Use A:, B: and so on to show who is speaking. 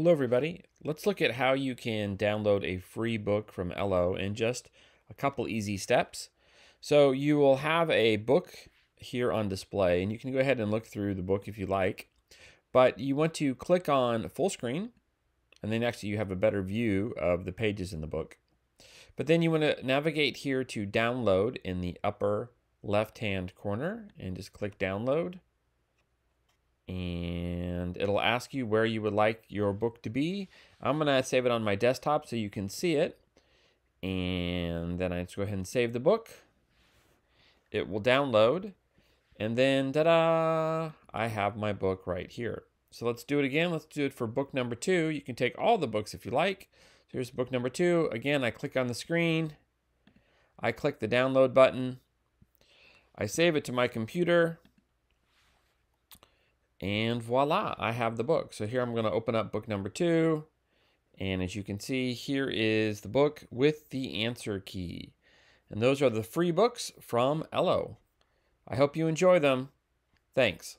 A: Hello everybody. Let's look at how you can download a free book from ELLLO in just a couple easy steps. So you will have a book here on display and you can go ahead and look through the book if you like. But you want to click on full screen and then actually you have a better view of the pages in the book. But then you want to navigate here to download in the upper left hand corner and just click download and it'll ask you where you would like your book to be. I'm going to save it on my desktop so you can see it. And then I just go ahead and save the book. It will download. And then, ta-da, I have my book right here. So let's do it again. Let's do it for book number two. You can take all the books if you like. So here's book number two. Again, I click on the screen. I click the download button. I save it to my computer. And voila, I have the book. So here I'm going to open up book number two. And as you can see, here is the book with the answer key. And those are the free books from ELLLO. I hope you enjoy them. Thanks.